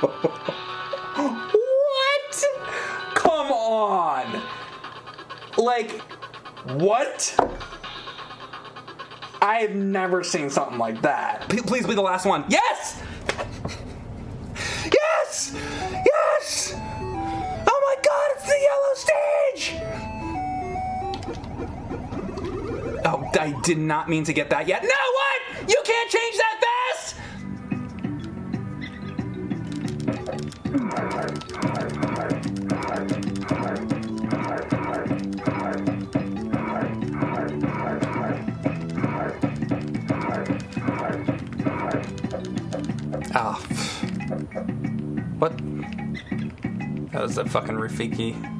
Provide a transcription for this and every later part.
what? Come on. Like, what? I've never seen something like that. P- please be the last one. Yes! Yes! Yes! Oh my god, it's the yellow stage! Oh, I did not mean to get that yet. No, what? You can't change that Oh. What? That was the fucking Rafiki.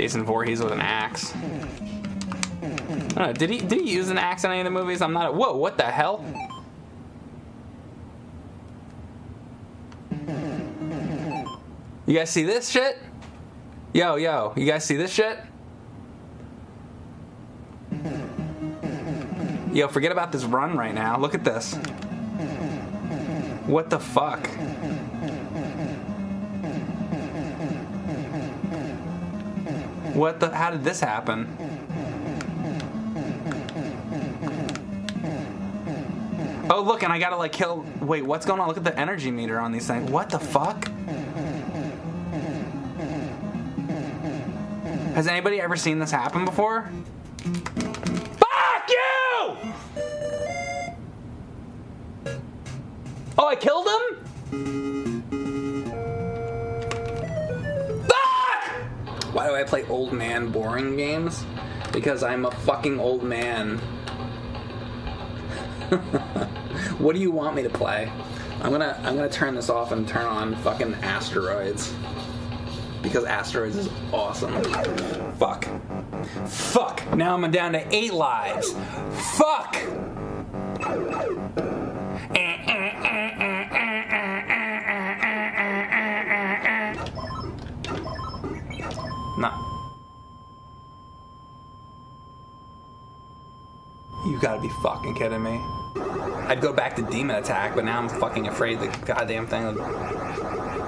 Jason Voorhees with an axe. Know, did he did he use an axe in any of the movies? I'm not. Whoa! What the hell? You guys see this shit? Yo, yo, you guys see this shit? Yo, forget about this run right now. Look at this. What the fuck? What the? How did this happen? Oh, look, and I gotta like kill. Wait, what's going on? Look at the energy meter on these things. What the fuck? Has anybody ever seen this happen before? Fuck you! Oh, I killed him? I play old man boring games? Because I'm a fucking old man. what do you want me to play? I'm gonna I'm gonna turn this off and turn on fucking asteroids. Because asteroids is awesome. Fuck. Fuck. Now I'm down to eight lives. Fuck. Gotta be fucking kidding me. I'd go back to demon attack, but now I'm fucking afraid the goddamn thing will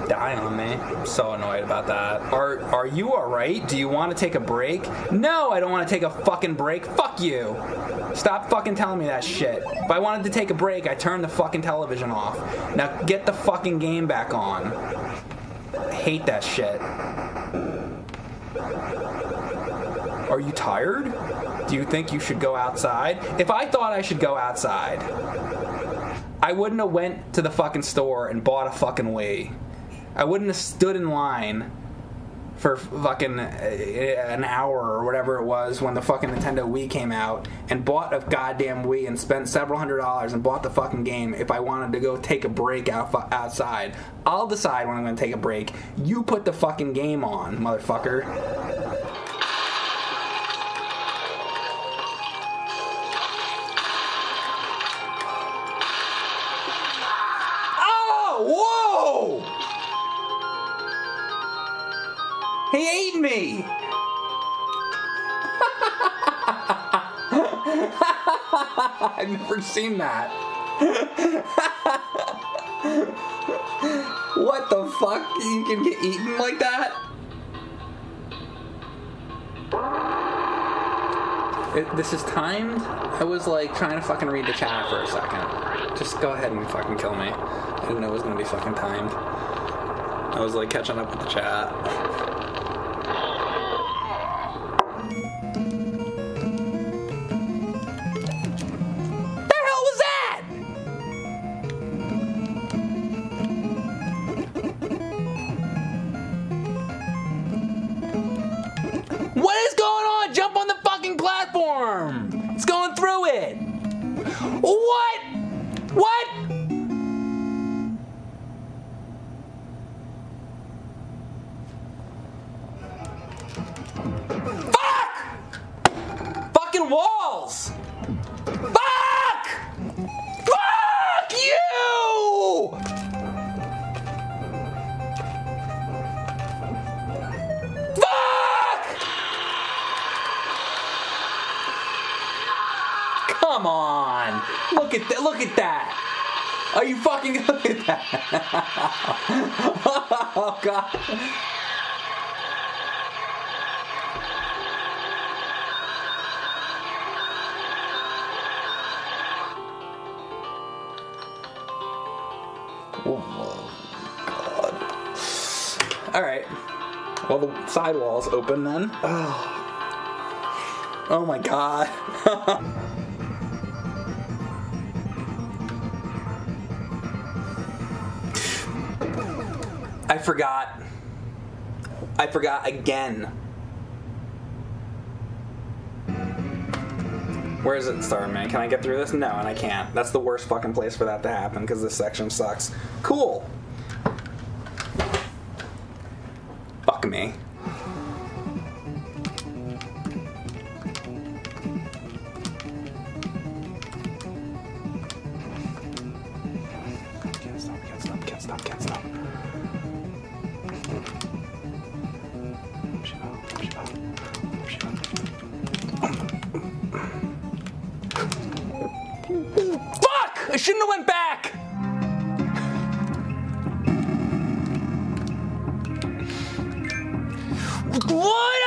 die on me. I'm so annoyed about that. Are are you alright? Do you want to take a break? No, I don't want to take a fucking break. Fuck you. Stop fucking telling me that shit. If I wanted to take a break, I turned the fucking television off. Now get the fucking game back on. I hate that shit. Are you tired? Do you think you should go outside? If I thought I should go outside, I wouldn't have went to the fucking store and bought a fucking Wii. I wouldn't have stood in line for fucking uh, an hour or whatever it was when the fucking Nintendo Wii came out and bought a goddamn Wii and spent several hundred dollars and bought the fucking game if I wanted to go take a break out, outside. I'll decide when I'm going to take a break. You put the fucking game on, motherfucker. He ate me! I've never seen that. what the fuck? You can get eaten like that? It, this is timed. I was like trying to fucking read the chat for a second. Just go ahead and fucking kill me. I didn't know it was gonna be fucking timed. I was like catching up with the chat. What? Are you fucking look at that? oh god. Oh god. All right. Well, the sidewall's open then. Oh, oh my god. I forgot. I forgot again. Where does it start, man? Can I get through this? No, and I can't. That's the worst fucking place for that to happen because this section sucks. Cool. Fuck me. What?